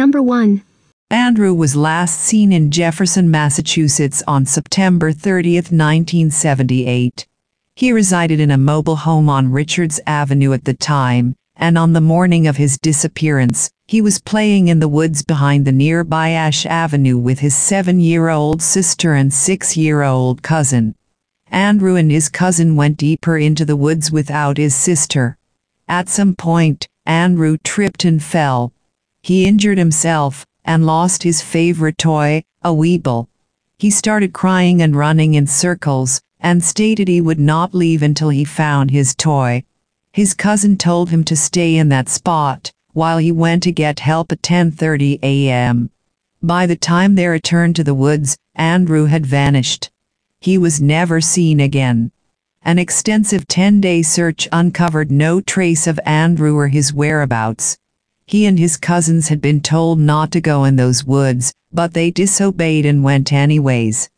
Number 1. Andrew was last seen in Jefferson, Massachusetts on September 30, 1978. He resided in a mobile home on Richards Avenue at the time, and on the morning of his disappearance, he was playing in the woods behind the nearby Ash Avenue with his seven-year-old sister and six-year-old cousin. Andrew and his cousin went deeper into the woods without his sister. At some point, Andrew tripped and fell. He injured himself and lost his favorite toy, a Weeble. He started crying and running in circles and stated he would not leave until he found his toy. His cousin told him to stay in that spot while he went to get help at 10:30 a.m. By the time they returned to the woods, Andrew had vanished. He was never seen again. An extensive 10-day search uncovered no trace of Andrew or his whereabouts. He and his cousins had been told not to go in those woods, but they disobeyed and went anyways.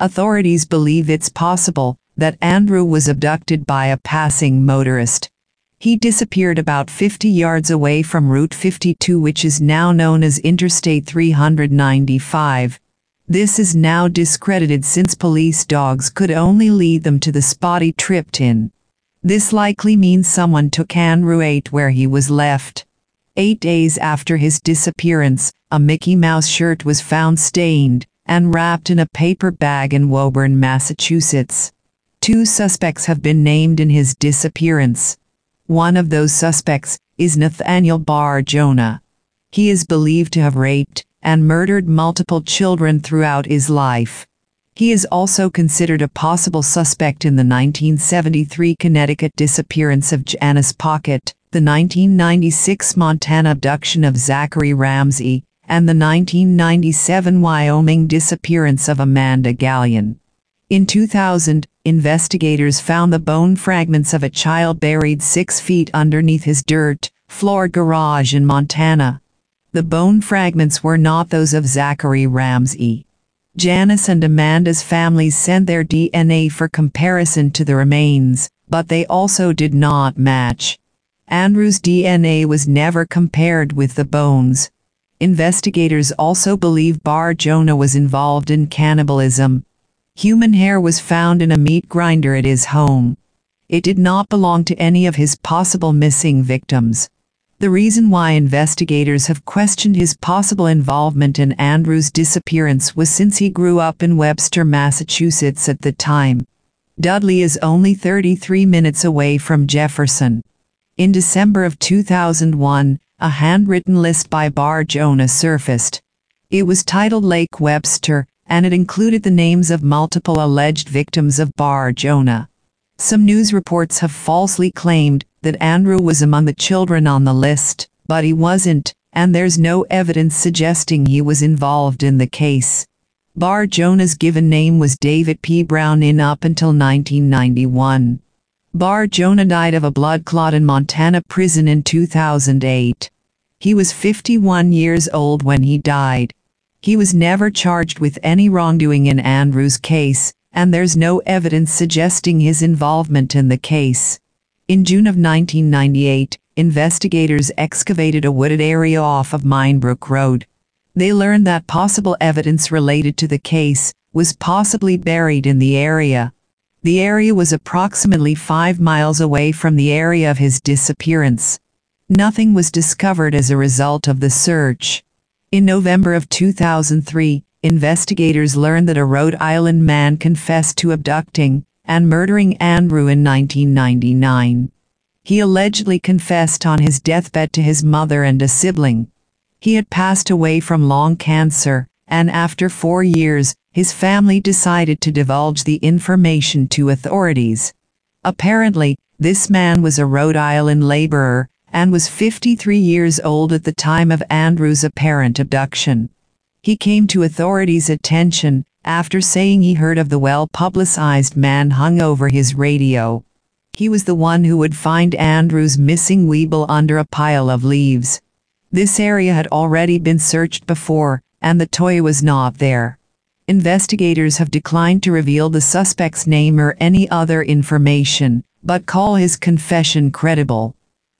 Authorities believe it's possible that Andrew was abducted by a passing motorist. He disappeared about 50 yards away from Route 52 which is now known as Interstate 395. This is now discredited since police dogs could only lead them to the spot he tripped in. This likely means someone took Andrew 8 where he was left. Eight days after his disappearance, a Mickey Mouse shirt was found stained and wrapped in a paper bag in Woburn, Massachusetts. Two suspects have been named in his disappearance. One of those suspects is Nathaniel Bar-Jonah. He is believed to have raped and murdered multiple children throughout his life. He is also considered a possible suspect in the 1973 Connecticut disappearance of Janice Pockett, the 1996 Montana abduction of Zachary Ramsay, and the 1997 Wyoming disappearance of Amanda Gallion. In 2000, investigators found the bone fragments of a child buried six feet underneath his dirt floored garage in Montana. The bone fragments were not those of Zachary Ramsay. Janice and Amanda's families sent their DNA for comparison to the remains, but they also did not match. Andrew's DNA was never compared with the bones. Investigators also believe Bar Jonah was involved in cannibalism. Human hair was found in a meat grinder at his home. It did not belong to any of his possible missing victims. The reason why investigators have questioned his possible involvement in Andrew's disappearance was since he grew up in Webster, Massachusetts at the time. Dudley is only 33 minutes away from Jefferson. In December of 2001, a handwritten list by Bar Jonah surfaced. It was titled Lake Webster, and it included the names of multiple alleged victims of Bar Jonah. Some news reports have falsely claimed that Andrew was among the children on the list, but he wasn't, and there's no evidence suggesting he was involved in the case. Bar Jonah's given name was David P. Brown in up until 1991. Bar Jonah died of a blood clot in Montana prison in 2008. He was 51 years old when he died. He was never charged with any wrongdoing in Andrew's case, and there's no evidence suggesting his involvement in the case. In June of 1998, investigators excavated a wooded area off of Minebrook Road. They learned that possible evidence related to the case was possibly buried in the area. The area was approximately five miles away from the area of his disappearance. Nothing was discovered as a result of the search. In November of 2003, investigators learned that a Rhode Island man confessed to abducting and murdering Andrew in 1999. He allegedly confessed on his deathbed to his mother and a sibling. He had passed away from lung cancer, and after four years, his family decided to divulge the information to authorities. Apparently, this man was a Rhode Island laborer and was 53 years old at the time of Andrew's apparent abduction. He came to authorities' attention after saying he heard of the well-publicized man hung over his radio. He was the one who would find Andrew's missing Weeble under a pile of leaves. This area had already been searched before, and the toy was not there. Investigators have declined to reveal the suspect's name or any other information, but call his confession credible.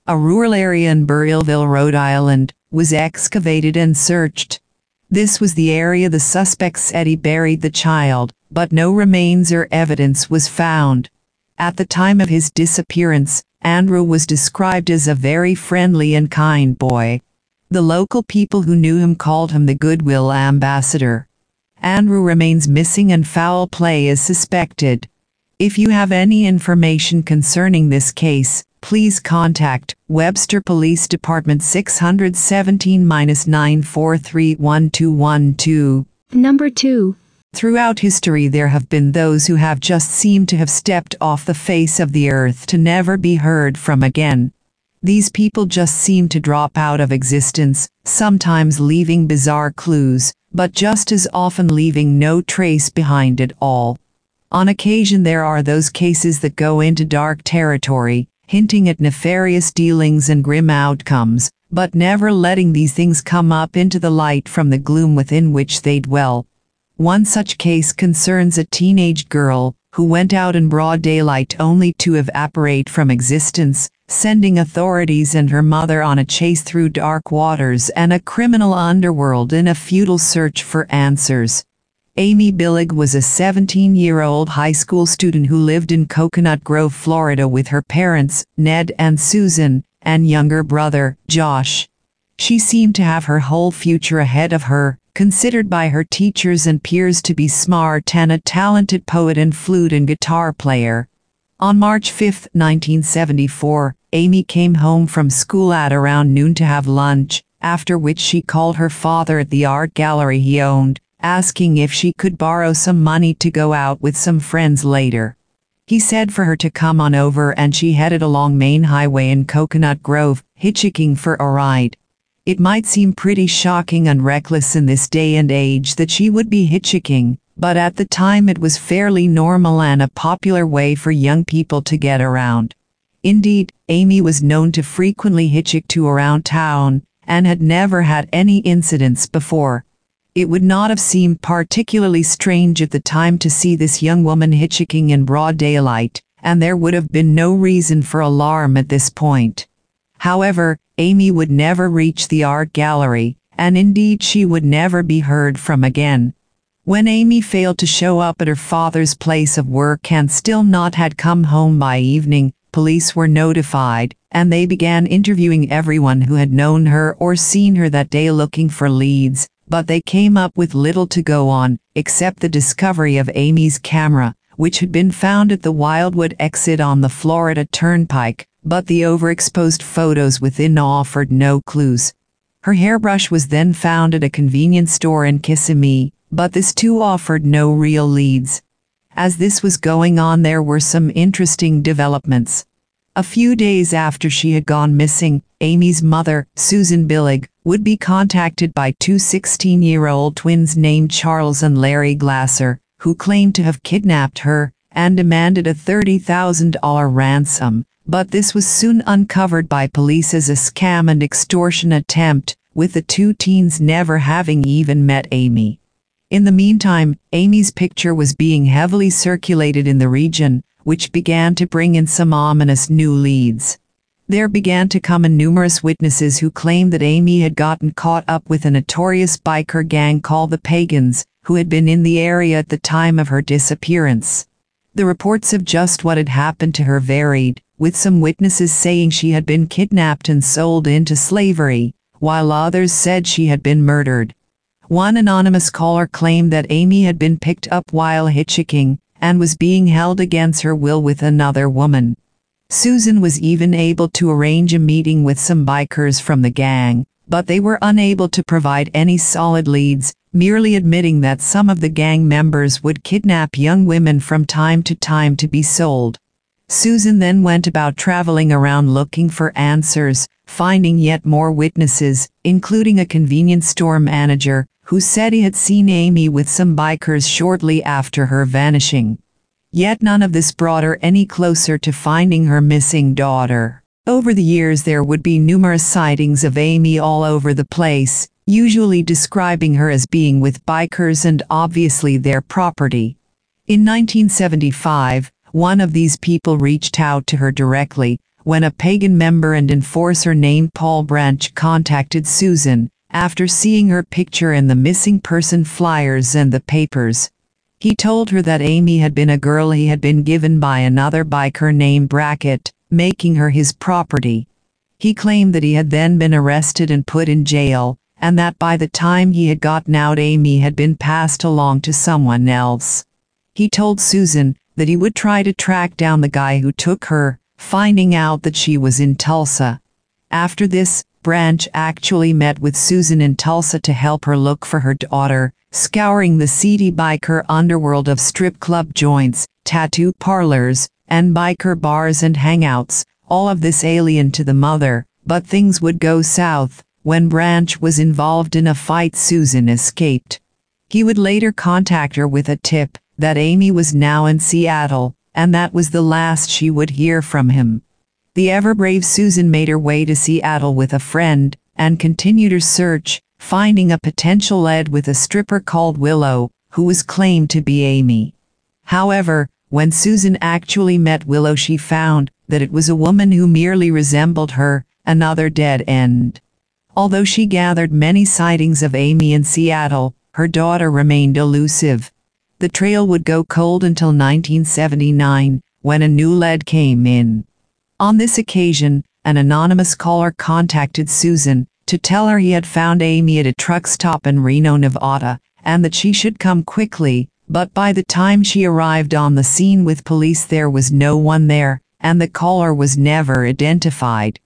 A rural area in Burrillville, Rhode Island, was excavated and searched. This was the area the suspect said he buried the child, but no remains or evidence was found. At the time of his disappearance, Andrew was described as a very friendly and kind boy. The local people who knew him called him the Goodwill Ambassador. Andrew remains missing and foul play is suspected. If you have any information concerning this case, please contact Webster Police Department 617-9431212. Number 2. Throughout history there have been those who have just seemed to have stepped off the face of the earth to never be heard from again. These people just seem to drop out of existence, sometimes leaving bizarre clues, but just as often leaving no trace behind at all. On occasion there are those cases that go into dark territory, hinting at nefarious dealings and grim outcomes, but never letting these things come up into the light from the gloom within which they dwell. One such case concerns a teenage girl who went out in broad daylight only to evaporate from existence, sending authorities and her mother on a chase through dark waters and a criminal underworld in a futile search for answers. Amy Billig was a 17-year-old high school student who lived in Coconut Grove, Florida with her parents, Ned and Susan, and younger brother, Josh. She seemed to have her whole future ahead of her, considered by her teachers and peers to be smart and a talented poet and flute and guitar player. On March 5, 1974, Amy came home from school at around noon to have lunch, after which she called her father at the art gallery he owned, asking if she could borrow some money to go out with some friends later. He said for her to come on over and she headed along Main Highway in Coconut Grove, hitchhiking for a ride. It might seem pretty shocking and reckless in this day and age that she would be hitchhiking, but at the time it was fairly normal and a popular way for young people to get around. Indeed, Amy was known to frequently hitchhik to around town, and had never had any incidents before. It would not have seemed particularly strange at the time to see this young woman hitchhiking in broad daylight, and there would have been no reason for alarm at this point. However, Amy would never reach the art gallery, and indeed she would never be heard from again. When Amy failed to show up at her father's place of work and still not had come home by evening, police were notified, and they began interviewing everyone who had known her or seen her that day looking for leads, but they came up with little to go on, except the discovery of Amy's camera, which had been found at the Wildwood exit on the Florida Turnpike, but the overexposed photos within offered no clues. Her hairbrush was then found at a convenience store in Kissimmee, but this too offered no real leads. As this was going on there were some interesting developments. A few days after she had gone missing, Amy's mother, Susan Billig, would be contacted by two 16-year-old twins named Charles and Larry Glasser, who claimed to have kidnapped her and demanded a $30,000 ransom, but this was soon uncovered by police as a scam and extortion attempt, with the two teens never having even met Amy. In the meantime, Amy's picture was being heavily circulated in the region, which began to bring in some ominous new leads. There began to come in numerous witnesses who claimed that Amy had gotten caught up with a notorious biker gang called the Pagans, who had been in the area at the time of her disappearance. The reports of just what had happened to her varied, with some witnesses saying she had been kidnapped and sold into slavery, while others said she had been murdered. One anonymous caller claimed that Amy had been picked up while hitchhiking and was being held against her will with another woman. Susan was even able to arrange a meeting with some bikers from the gang, but they were unable to provide any solid leads, merely admitting that some of the gang members would kidnap young women from time to time to be sold. Susan then went about traveling around looking for answers, finding yet more witnesses, including a convenience store manager, who said he had seen Amy with some bikers shortly after her vanishing. Yet none of this brought her any closer to finding her missing daughter. Over the years there would be numerous sightings of Amy all over the place, usually describing her as being with bikers and obviously their property. In 1975, one of these people reached out to her directly, when a pagan member and enforcer named Paul Branch contacted Susan after seeing her picture in the missing person flyers and the papers. He told her that Amy had been a girl he had been given by another biker named Brackett, making her his property. He claimed that he had then been arrested and put in jail, and that by the time he had gotten out Amy had been passed along to someone else. He told Susan that he would try to track down the guy who took her, finding out that she was in Tulsa. After this, Branch actually met with Susan in Tulsa to help her look for her daughter, scouring the seedy biker underworld of strip club joints, tattoo parlors, and biker bars and hangouts, all of this alien to the mother, but things would go south. When Branch was involved in a fight Susan escaped. He would later contact her with a tip that Amy was now in Seattle, and that was the last she would hear from him. The ever-brave Susan made her way to Seattle with a friend, and continued her search, finding a potential lead with a stripper called Willow, who was claimed to be Amy. However, when Susan actually met Willow she found that it was a woman who merely resembled her, another dead end. Although she gathered many sightings of Amy in Seattle, her daughter remained elusive. The trail would go cold until 1979, when a new lead came in. On this occasion, an anonymous caller contacted Susan, to tell her he had found Amy at a truck stop in Reno, Nevada, and that she should come quickly, but by the time she arrived on the scene with police there was no one there, and the caller was never identified.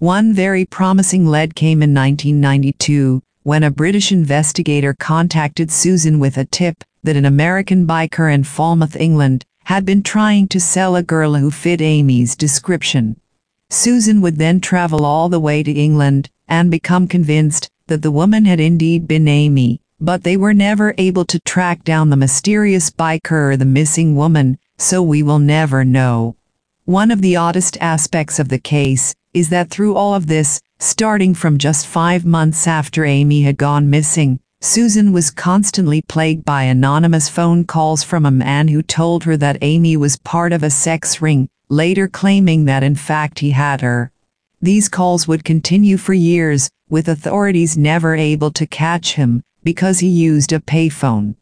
One very promising lead came in 1992, when a British investigator contacted Susan with a tip that an American biker in Falmouth, England, had been trying to sell a girl who fit Amy's description. Susan would then travel all the way to England, and become convinced that the woman had indeed been Amy, but they were never able to track down the mysterious biker or the missing woman, so we will never know. One of the oddest aspects of the case is that through all of this, starting from just five months after Amy had gone missing, Susan was constantly plagued by anonymous phone calls from a man who told her that Amy was part of a sex ring, later claiming that in fact he had her. These calls would continue for years, with authorities never able to catch him, because he used a payphone.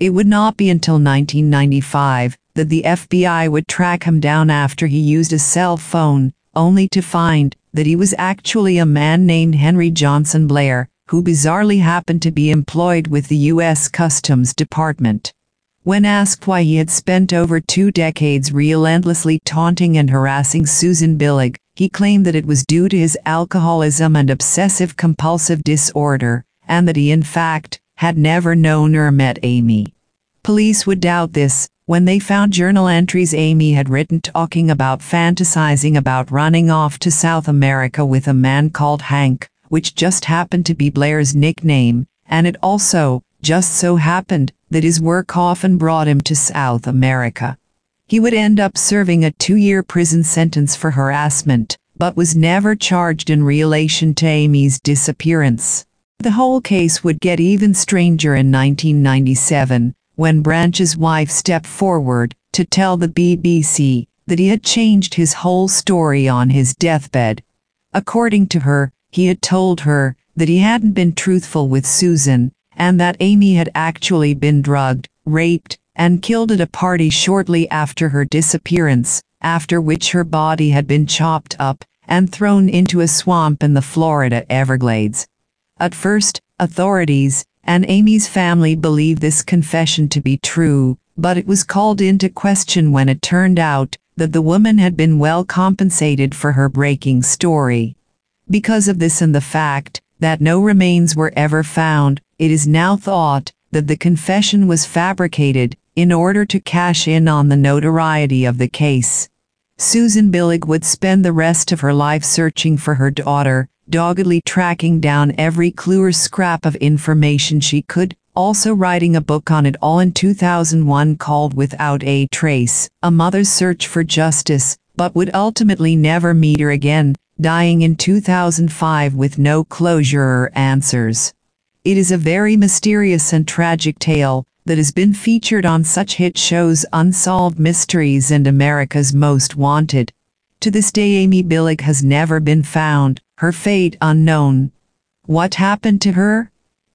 It would not be until 1995 that the FBI would track him down after he used a cell phone, only to find that he was actually a man named Henry Johnson Blair, who bizarrely happened to be employed with the U.S. Customs Department. When asked why he had spent over two decades relentlessly taunting and harassing Susan Billig, he claimed that it was due to his alcoholism and obsessive compulsive disorder, and that he in fact had never known or met Amy. Police would doubt this when they found journal entries Amy had written talking about fantasizing about running off to South America with a man called Hank, which just happened to be Blair's nickname, and it also just so happened that his work often brought him to South America. He would end up serving a two-year prison sentence for harassment, but was never charged in relation to Amy's disappearance. The whole case would get even stranger in 1997, when Branch's wife stepped forward to tell the BBC that he had changed his whole story on his deathbed. According to her, he had told her that he hadn't been truthful with Susan and that Amy had actually been drugged, raped, and killed at a party shortly after her disappearance, after which her body had been chopped up and thrown into a swamp in the Florida Everglades. At first, authorities and Amy's family believed this confession to be true, but it was called into question when it turned out that the woman had been well compensated for her breaking story. Because of this and the fact that no remains were ever found, it is now thought that the confession was fabricated in order to cash in on the notoriety of the case. Susan Billig would spend the rest of her life searching for her daughter, doggedly tracking down every clue or scrap of information she could, also writing a book on it all in 2001 called Without a Trace, A Mother's Search for Justice, but would ultimately never meet her again, dying in 2005 with no closure or answers. It is a very mysterious and tragic tale that has been featured on such hit shows Unsolved Mysteries and America's Most Wanted. To this day Amy Billig has never been found, her fate unknown. What happened to her?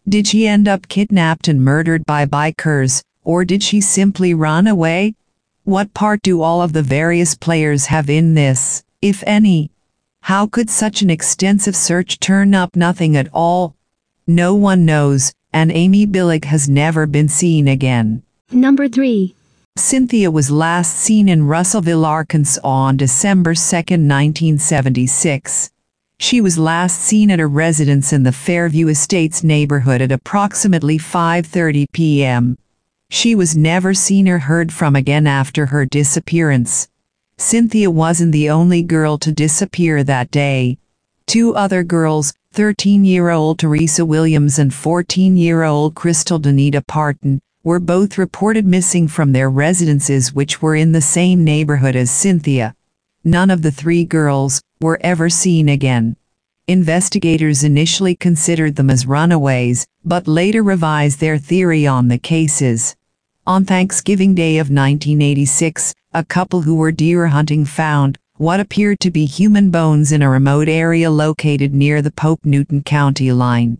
Did she end up kidnapped and murdered by bikers, or did she simply run away? What part do all of the various players have in this, if any? How could such an extensive search turn up nothing at all? No one knows, and Amy Billig has never been seen again. Number 3. Cynthia was last seen in Russellville, Arkansas on December 2, 1976. She was last seen at a residence in the Fairview Estates neighborhood at approximately 5.30 p.m. She was never seen or heard from again after her disappearance. Cynthia wasn't the only girl to disappear that day. Two other girls, 13-year-old Teresa Williams and 14-year-old Crystal Donita Parton, were both reported missing from their residences which were in the same neighborhood as Cynthia. None of the three girls were ever seen again. Investigators initially considered them as runaways, but later revised their theory on the cases. On Thanksgiving Day of 1986, a couple who were deer hunting found what appeared to be human bones in a remote area located near the Pope Newton County line.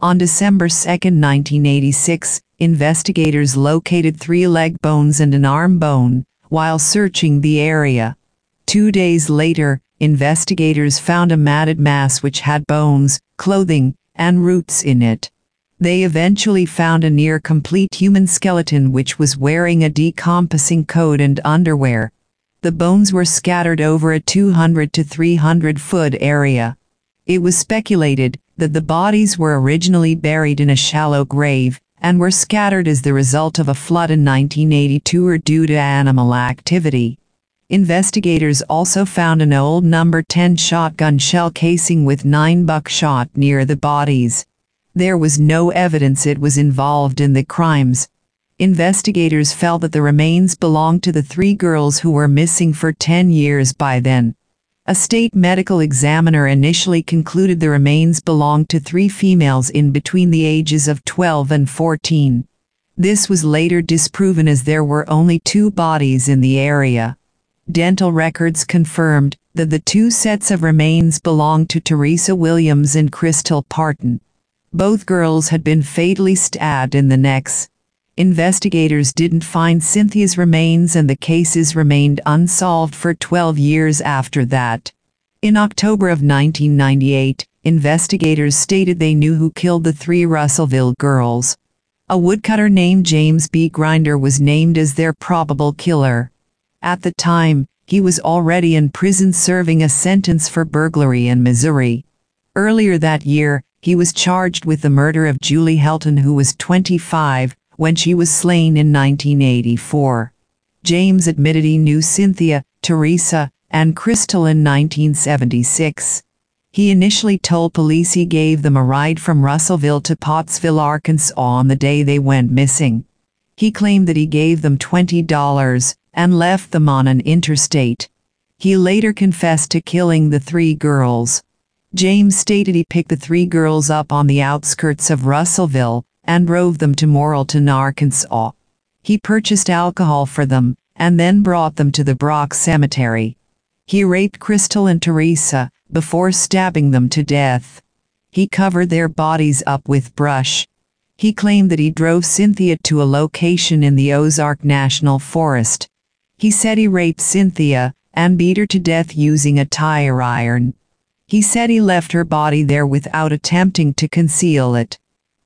On December 2, 1986, investigators located three leg bones and an arm bone while searching the area. Two days later, investigators found a matted mass which had bones, clothing, and roots in it. They eventually found a near complete human skeleton which was wearing a decomposing coat and underwear. The bones were scattered over a 200 to 300 foot area. It was speculated that the bodies were originally buried in a shallow grave and were scattered as the result of a flood in 1982 or due to animal activity. Investigators also found an old number 10 shotgun shell casing with 9 buckshot near the bodies. There was no evidence it was involved in the crimes. Investigators felt that the remains belonged to the three girls who were missing for 10 years by then. A state medical examiner initially concluded the remains belonged to three females in between the ages of 12 and 14. This was later disproven as there were only two bodies in the area. Dental records confirmed that the two sets of remains belonged to Teresa Williams and Crystal Parton. Both girls had been fatally stabbed in the necks. Investigators didn't find Cynthia's remains and the cases remained unsolved for 12 years after that. In October of 1998, investigators stated they knew who killed the three Russellville girls. A woodcutter named James B. Grinder was named as their probable killer. At the time, he was already in prison serving a sentence for burglary in Missouri. Earlier that year, he was charged with the murder of Julie Helton who was 25 when she was slain in 1984. James admitted he knew Cynthia, Teresa, and Crystal in 1976. He initially told police he gave them a ride from Russellville to Pottsville, Arkansas on the day they went missing. He claimed that he gave them $20 and left them on an interstate. He later confessed to killing the three girls. James stated he picked the three girls up on the outskirts of Russellville and drove them to Morrilton, Arkansas. He purchased alcohol for them and then brought them to the Brock Cemetery. He raped Crystal and Teresa before stabbing them to death. He covered their bodies up with brush. He claimed that he drove Cynthia to a location in the Ozark National Forest. He said he raped Cynthia and beat her to death using a tire iron. He said he left her body there without attempting to conceal it.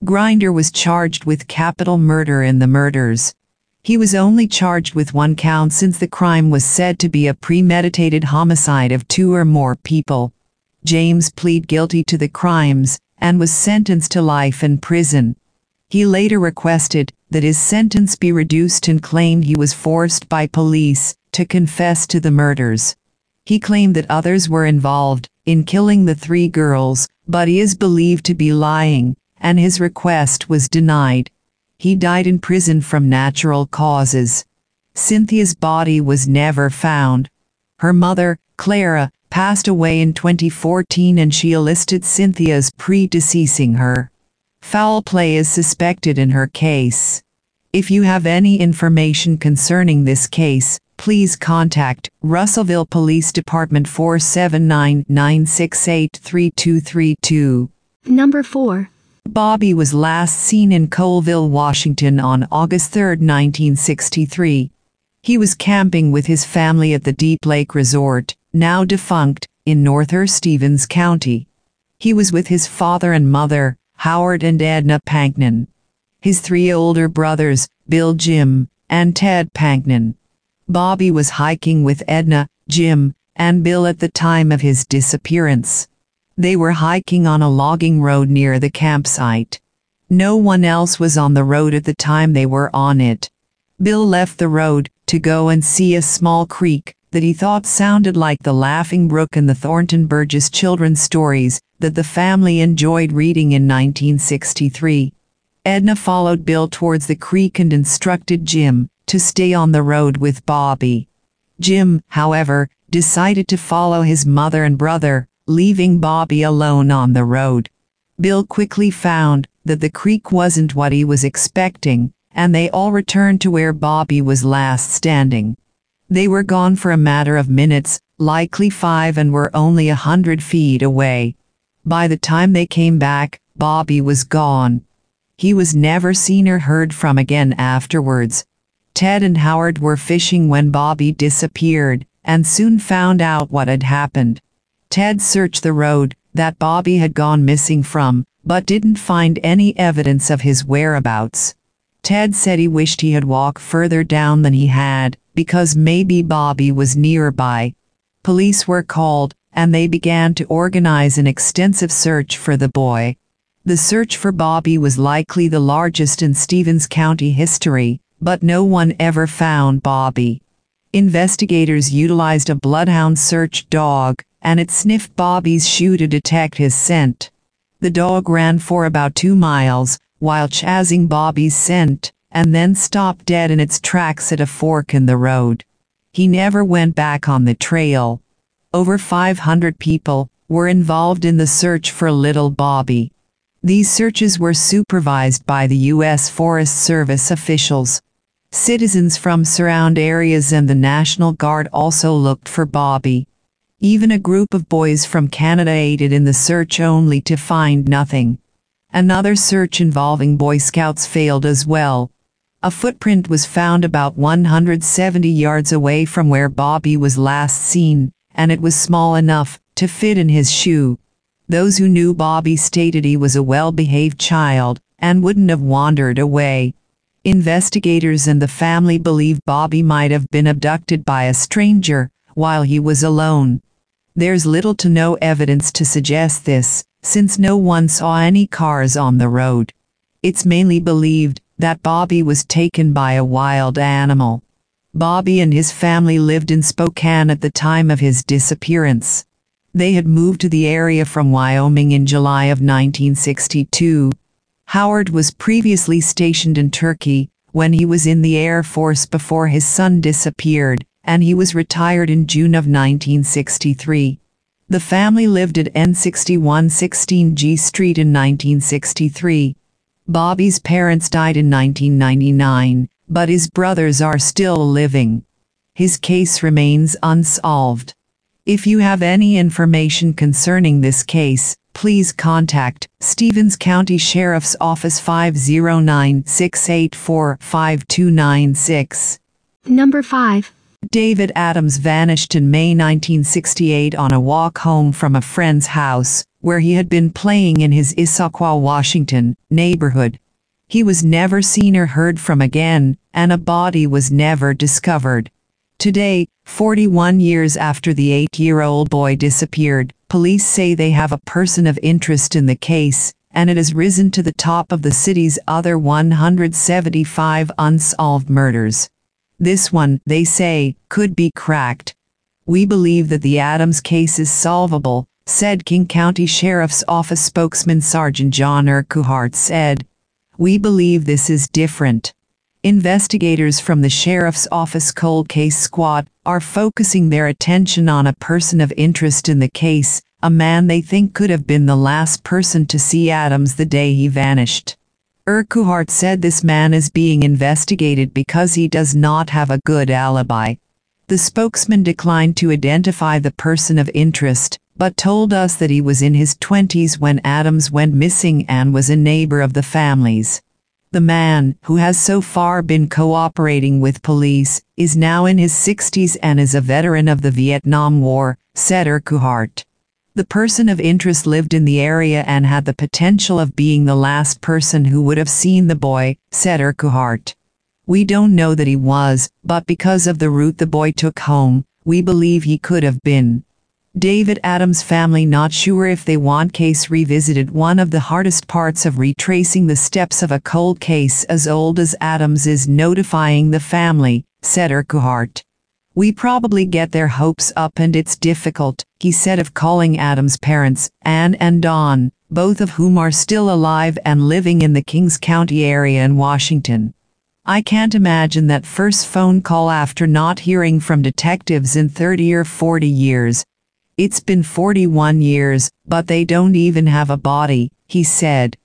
Grinder was charged with capital murder in the murders. He was only charged with one count since the crime was said to be a premeditated homicide of two or more people. James pleaded guilty to the crimes and was sentenced to life in prison. He later requested that his sentence be reduced and claimed he was forced by police to confess to the murders. He claimed that others were involved in killing the three girls, but is believed to be lying, and his request was denied. He died in prison from natural causes. Cynthia's body was never found. Her mother, Clara, passed away in 2014 and she enlisted Cynthia's predeceasing her. Foul play is suspected in her case. If you have any information concerning this case, please contact Russellville Police Department 479 968 3232. Number 4. Bobby was last seen in Colville, Washington on August 3, 1963. He was camping with his family at the Deep Lake Resort, now defunct, in North Stevens County. He was with his father and mother, Howard and Edna Panknin. His three older brothers, Bill Jim, and Ted Panknin. Bobby was hiking with Edna, Jim, and Bill at the time of his disappearance. They were hiking on a logging road near the campsite. No one else was on the road at the time they were on it. Bill left the road to go and see a small creek that he thought sounded like the Laughing Brook in the Thornton Burgess children's stories that the family enjoyed reading in 1963. Edna followed Bill towards the creek and instructed Jim to stay on the road with Bobby. Jim, however, decided to follow his mother and brother, leaving Bobby alone on the road. Bill quickly found that the creek wasn't what he was expecting, and they all returned to where Bobby was last standing. They were gone for a matter of minutes, likely five and were only a hundred feet away. By the time they came back, Bobby was gone. He was never seen or heard from again afterwards. Ted and Howard were fishing when Bobby disappeared, and soon found out what had happened. Ted searched the road that Bobby had gone missing from, but didn't find any evidence of his whereabouts. Ted said he wished he had walked further down than he had, because maybe Bobby was nearby. Police were called, and they began to organize an extensive search for the boy. The search for Bobby was likely the largest in Stevens County history, but no one ever found Bobby. Investigators utilized a bloodhound search dog, and it sniffed Bobby's shoe to detect his scent. The dog ran for about two miles, while chasing Bobby's scent, and then stopped dead in its tracks at a fork in the road. He never went back on the trail. Over 500 people were involved in the search for little Bobby. These searches were supervised by the U.S. Forest Service officials. Citizens from surround areas and the National Guard also looked for Bobby. Even a group of boys from Canada aided in the search only to find nothing. Another search involving Boy Scouts failed as well. A footprint was found about 170 yards away from where Bobby was last seen, and it was small enough to fit in his shoe. Those who knew Bobby stated he was a well-behaved child and wouldn't have wandered away. Investigators and the family believe Bobby might have been abducted by a stranger while he was alone. There's little to no evidence to suggest this, since no one saw any cars on the road. It's mainly believed that Bobby was taken by a wild animal. Bobby and his family lived in Spokane at the time of his disappearance. They had moved to the area from Wyoming in July of 1962. Howard was previously stationed in Turkey when he was in the Air Force before his son disappeared, and he was retired in June of 1963. The family lived at N6116 G Street in 1963. Bobby's parents died in 1999, but his brothers are still living. His case remains unsolved. If you have any information concerning this case, please contact Stevens County Sheriff's Office 509 684 5296. Number 5. David Adams vanished in May 1968 on a walk home from a friend's house, where he had been playing in his Issaquah, Washington, neighborhood. He was never seen or heard from again, and a body was never discovered. Today, 41 years after the eight-year-old boy disappeared, police say they have a person of interest in the case, and it has risen to the top of the city's other 175 unsolved murders. This one, they say, could be cracked. We believe that the Adams case is solvable, said King County Sheriff's Office spokesman Sergeant John Urquhart said. We believe this is different. Investigators from the Sheriff's Office Cold Case Squad are focusing their attention on a person of interest in the case, a man they think could have been the last person to see Adams the day he vanished. Urquhart said this man is being investigated because he does not have a good alibi. The spokesman declined to identify the person of interest, but told us that he was in his 20s when Adams went missing and was a neighbor of the family's. The man, who has so far been cooperating with police, is now in his 60s and is a veteran of the Vietnam War, said Urquhart. The person of interest lived in the area and had the potential of being the last person who would have seen the boy, said Urquhart. We don't know that he was, but because of the route the boy took home, we believe he could have been. David Adams' family not sure if they want case revisited one of the hardest parts of retracing the steps of a cold case as old as Adams is notifying the family, said Urquhart. We probably get their hopes up and it's difficult, he said of calling Adams' parents, Anne and Don, both of whom are still alive and living in the Kings County area in Washington. I can't imagine that first phone call after not hearing from detectives in 30 or 40 years, it's been 41 years, but they don't even have a body, he said.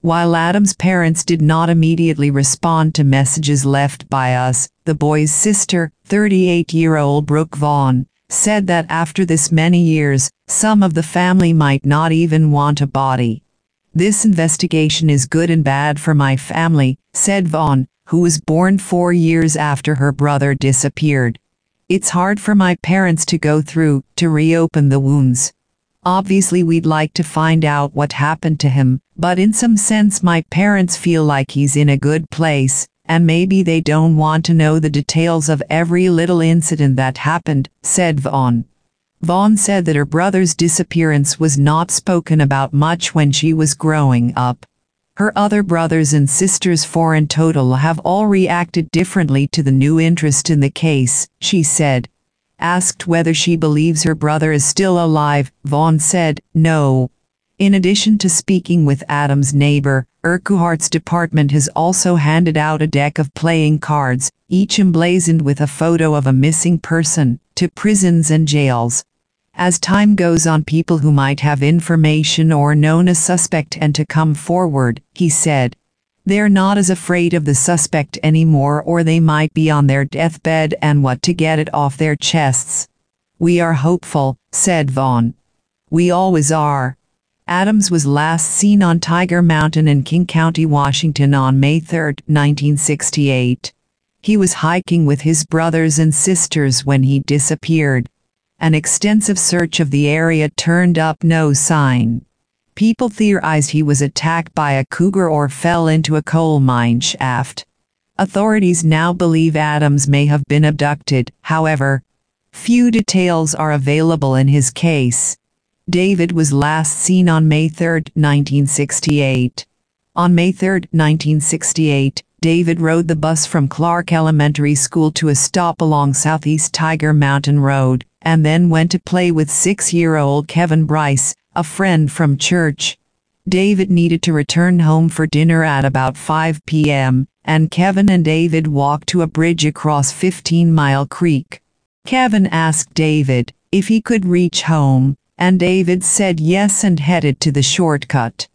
While Adam's parents did not immediately respond to messages left by us, the boy's sister, 38-year-old Brooke Vaughn, said that after this many years, some of the family might not even want a body. This investigation is good and bad for my family, said Vaughn, who was born four years after her brother disappeared. It's hard for my parents to go through to reopen the wounds. Obviously, we'd like to find out what happened to him, but in some sense, my parents feel like he's in a good place, and maybe they don't want to know the details of every little incident that happened, said Vaughn. Vaughn said that her brother's disappearance was not spoken about much when she was growing up. Her other brothers and sisters four in total have all reacted differently to the new interest in the case, she said. Asked whether she believes her brother is still alive, Vaughn said, no. In addition to speaking with Adam's neighbor, Urquhart's department has also handed out a deck of playing cards, each emblazoned with a photo of a missing person, to prisons and jails. As time goes on people who might have information or known a suspect and to come forward, he said. They're not as afraid of the suspect anymore or they might be on their deathbed and what to get it off their chests. We are hopeful, said Vaughn. We always are. Adams was last seen on Tiger Mountain in King County, Washington on May 3, 1968. He was hiking with his brothers and sisters when he disappeared. An extensive search of the area turned up no sign. People theorized he was attacked by a cougar or fell into a coal mine shaft. Authorities now believe Adams may have been abducted, however. Few details are available in his case. David was last seen on May 3, 1968. On May 3, 1968, David rode the bus from Clark Elementary School to a stop along Southeast Tiger Mountain Road and then went to play with six-year-old Kevin Bryce, a friend from church. David needed to return home for dinner at about 5 p.m., and Kevin and David walked to a bridge across 15 Mile Creek. Kevin asked David if he could reach home, and David said yes and headed to the shortcut.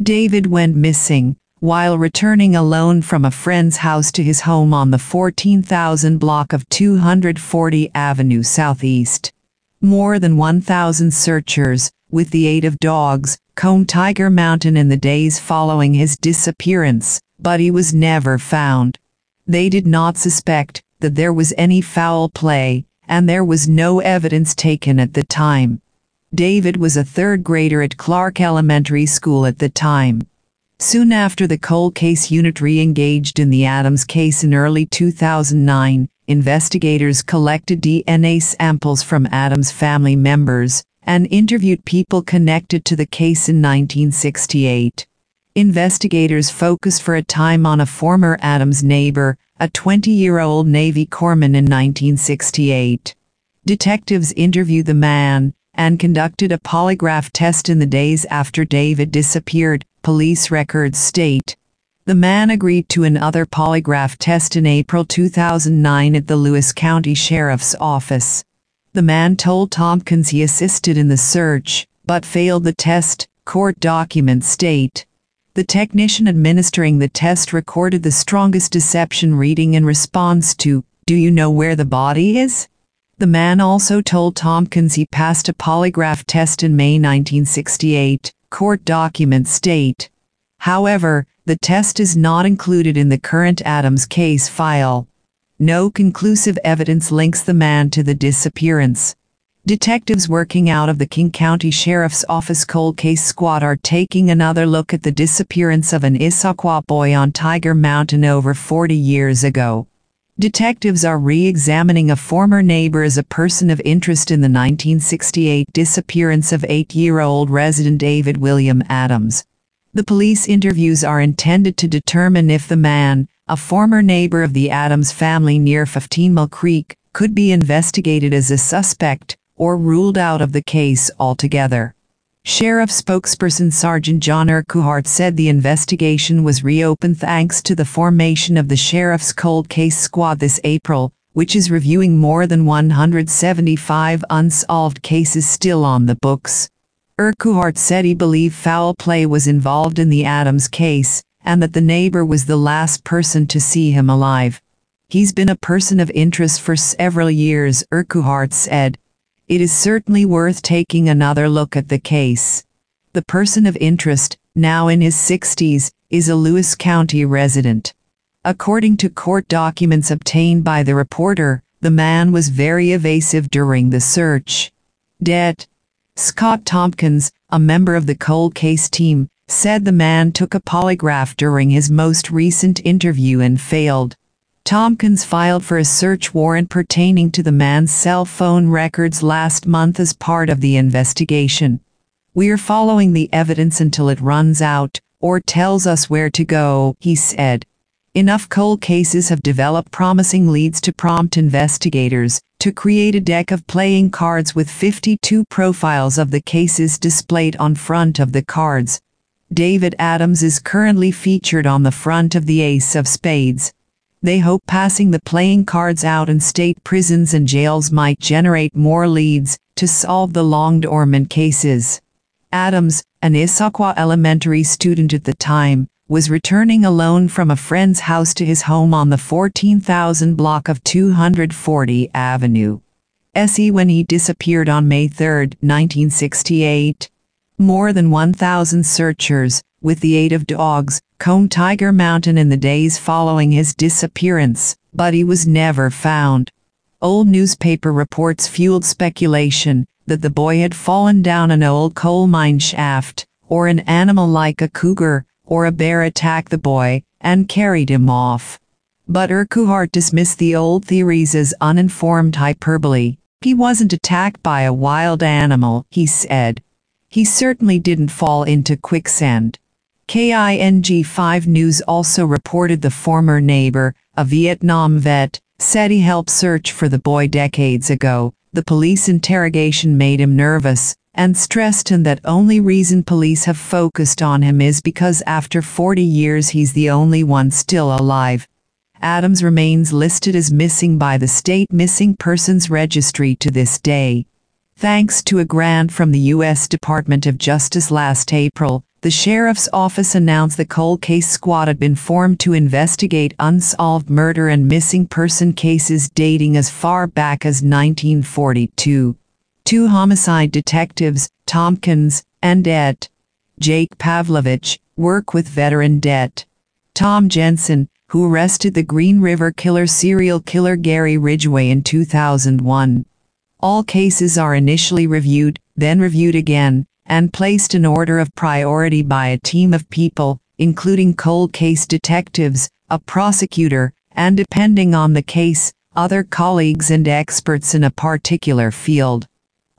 David went missing, while returning alone from a friend's house to his home on the 14,000 block of 240 Avenue Southeast. More than 1,000 searchers, with the aid of dogs, combed Tiger Mountain in the days following his disappearance, but he was never found. They did not suspect that there was any foul play, and there was no evidence taken at the time. David was a third grader at Clark Elementary School at the time. Soon after the cold case unit re-engaged in the Adams case in early 2009, investigators collected DNA samples from Adams family members and interviewed people connected to the case in 1968. Investigators focused for a time on a former Adams neighbor, a 20-year-old Navy corpsman in 1968. Detectives interviewed the man and conducted a polygraph test in the days after David disappeared, police records state. The man agreed to another polygraph test in April 2009 at the Lewis County Sheriff's Office. The man told Tompkins he assisted in the search, but failed the test, court documents state. The technician administering the test recorded the strongest deception reading in response to, Do you know where the body is? The man also told Tompkins he passed a polygraph test in May 1968, court documents state. However, the test is not included in the current Adams case file. No conclusive evidence links the man to the disappearance. Detectives working out of the King County Sheriff's Office Cold Case Squad are taking another look at the disappearance of an Issaquah boy on Tiger Mountain over 40 years ago. Detectives are re-examining a former neighbor as a person of interest in the 1968 disappearance of eight-year-old resident David William Adams. The police interviews are intended to determine if the man, a former neighbor of the Adams family near 15 Mill Creek, could be investigated as a suspect or ruled out of the case altogether. Sheriff spokesperson Sergeant John Urquhart said the investigation was reopened thanks to the formation of the Sheriff's Cold Case Squad this April, which is reviewing more than 175 unsolved cases still on the books. Urquhart said he believed foul play was involved in the Adams case, and that the neighbor was the last person to see him alive. He's been a person of interest for several years, Urquhart said, it is certainly worth taking another look at the case. The person of interest, now in his 60s, is a Lewis County resident. According to court documents obtained by the reporter, the man was very evasive during the search. Det. Scott Tompkins, a member of the cold case team, said the man took a polygraph during his most recent interview and failed. Tompkins filed for a search warrant pertaining to the man's cell phone records last month as part of the investigation. We are following the evidence until it runs out, or tells us where to go, he said. Enough cold cases have developed promising leads to prompt investigators to create a deck of playing cards with 52 profiles of the cases displayed on front of the cards. David Adams is currently featured on the front of the Ace of Spades. They hope passing the playing cards out in state prisons and jails might generate more leads to solve the long dormant cases. Adams, an Issaquah elementary student at the time, was returning alone from a friend's house to his home on the 14,000 block of 240 Avenue. SE when he disappeared on May 3, 1968. More than 1,000 searchers, with the aid of dogs, combed Tiger Mountain in the days following his disappearance, but he was never found. Old newspaper reports fueled speculation that the boy had fallen down an old coal mine shaft, or an animal like a cougar or a bear attacked the boy and carried him off. But Urquhart dismissed the old theories as uninformed hyperbole. He wasn't attacked by a wild animal, he said. He certainly didn't fall into quicksand. KING5 News also reported the former neighbor, a Vietnam vet, said he helped search for the boy decades ago. The police interrogation made him nervous and stressed him that only reason police have focused on him is because after 40 years he's the only one still alive. Adams remains listed as missing by the State Missing Persons Registry to this day. Thanks to a grant from the U.S. Department of Justice last April, the sheriff's office announced the cold case squad had been formed to investigate unsolved murder and missing person cases dating as far back as 1942. Two homicide detectives, Tompkins and Det. Jake Pavlovich, work with veteran Det. Tom Jensen, who arrested the Green River Killer serial killer Gary Ridgway in 2001. All cases are initially reviewed, then reviewed again, and placed in order of priority by a team of people, including cold case detectives, a prosecutor, and depending on the case, other colleagues and experts in a particular field.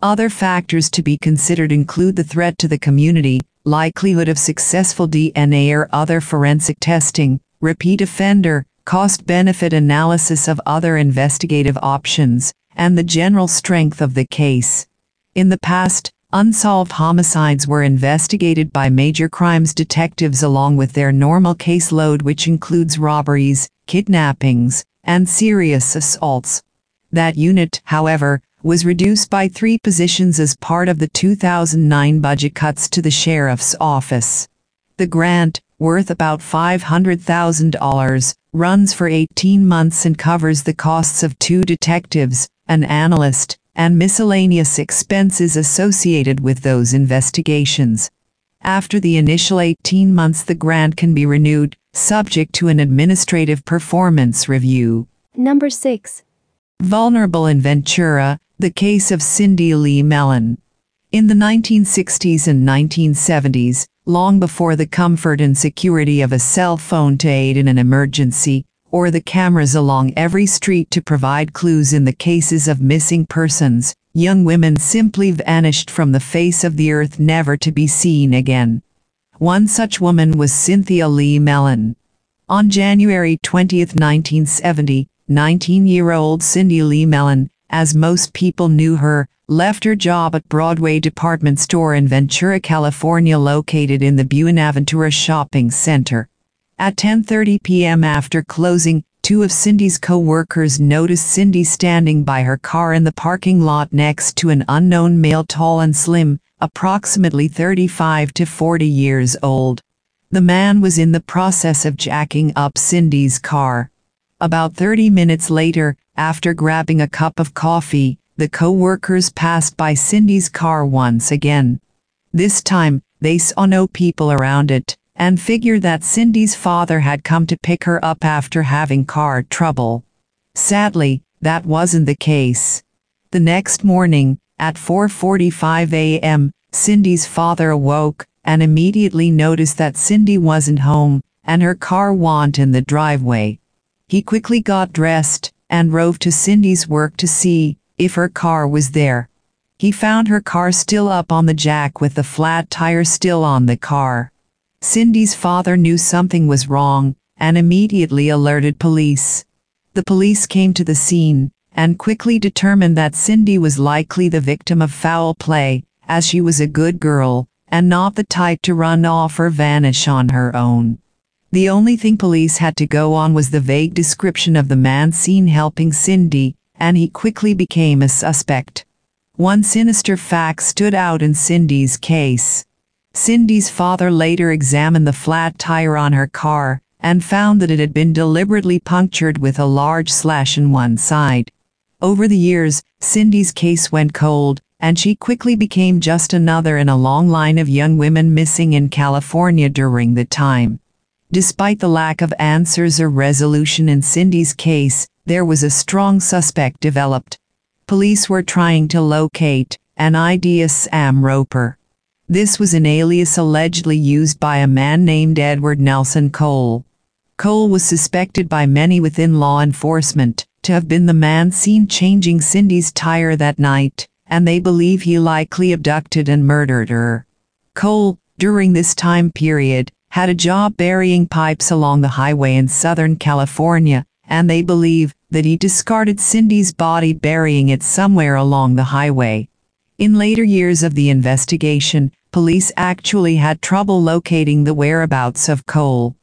Other factors to be considered include the threat to the community, likelihood of successful DNA or other forensic testing, repeat offender, cost-benefit analysis of other investigative options, and the general strength of the case. In the past, Unsolved homicides were investigated by major crimes detectives along with their normal caseload which includes robberies, kidnappings, and serious assaults. That unit, however, was reduced by three positions as part of the 2009 budget cuts to the sheriff's office. The grant, worth about $500,000, runs for 18 months and covers the costs of two detectives, an analyst, and miscellaneous expenses associated with those investigations. After the initial 18 months, the grant can be renewed, subject to an administrative performance review. Number 6. Vulnerable in Ventura, the case of Cindy Lee Mellin. In the 1960s and 1970s, long before the comfort and security of a cell phone to aid in an emergency, or the cameras along every street to provide clues in the cases of missing persons, young women simply vanished from the face of the earth never to be seen again. One such woman was Cynthia Lee Mellin. On January 20, 1970, 19-year-old Cindy Lee Mellin, as most people knew her, left her job at Broadway department store in Ventura, California located in the Buenaventura Shopping Center. At 10.30 p.m. after closing, two of Cindy's co-workers noticed Cindy standing by her car in the parking lot next to an unknown male tall and slim, approximately 35 to 40 years old. The man was in the process of jacking up Cindy's car. About 30 minutes later, after grabbing a cup of coffee, the co-workers passed by Cindy's car once again. This time, they saw no people around it, and figured that Cindy's father had come to pick her up after having car trouble. Sadly, that wasn't the case. The next morning, at 4.45 a.m., Cindy's father awoke and immediately noticed that Cindy wasn't home and her car wasn't in the driveway. He quickly got dressed and drove to Cindy's work to see if her car was there. He found her car still up on the jack with the flat tire still on the car. Cindy's father knew something was wrong and immediately alerted police. The police came to the scene and quickly determined that Cindy was likely the victim of foul play, as she was a good girl and not the type to run off or vanish on her own. The only thing police had to go on was the vague description of the man seen helping Cindy, and he quickly became a suspect. One sinister fact stood out in Cindy's case. Cindy's father later examined the flat tire on her car and found that it had been deliberately punctured with a large slash in one side. Over the years, Cindy's case went cold, and she quickly became just another in a long line of young women missing in California during the time. Despite the lack of answers or resolution in Cindy's case, there was a strong suspect developed. Police were trying to locate an idea Sam Roper. This was an alias allegedly used by a man named Edward Nelson Cole. Cole was suspected by many within law enforcement to have been the man seen changing Cindy's tire that night, and they believe he likely abducted and murdered her. Cole, during this time period, had a job burying pipes along the highway in Southern California, and they believe that he discarded Cindy's body burying it somewhere along the highway. In later years of the investigation, police actually had trouble locating the whereabouts of Cole.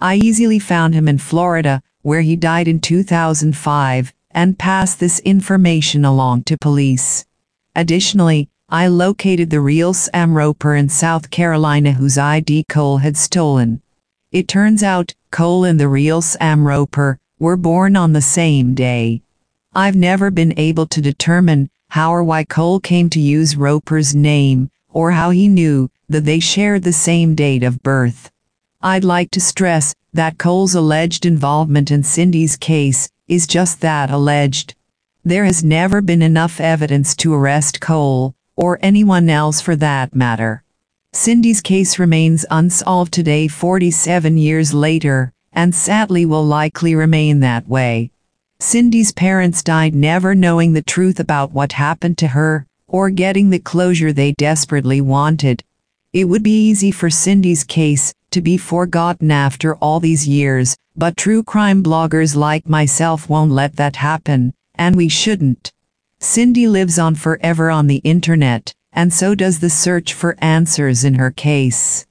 I easily found him in Florida, where he died in 2005, and passed this information along to police. Additionally, I located the real Sam Roper in South Carolina whose ID Cole had stolen. It turns out, Cole and the real Sam Roper were born on the same day. I've never been able to determine how or why Cole came to use Roper's name, or how he knew that they shared the same date of birth. I'd like to stress that Cole's alleged involvement in Cindy's case is just that alleged. There has never been enough evidence to arrest Cole, or anyone else for that matter. Cindy's case remains unsolved today 47 years later, and sadly will likely remain that way. Cindy's parents died never knowing the truth about what happened to her, or getting the closure they desperately wanted. It would be easy for Cindy's case to be forgotten after all these years, but true crime bloggers like myself won't let that happen, and we shouldn't. Cindy lives on forever on the internet, and so does the search for answers in her case.